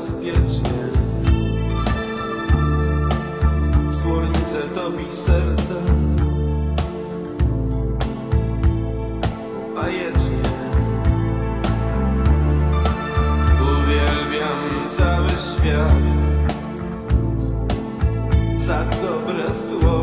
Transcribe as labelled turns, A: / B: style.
A: bezpiecznie. Słońce topi serce Bajecznie Uwielbiam cały świat Za dobre słowo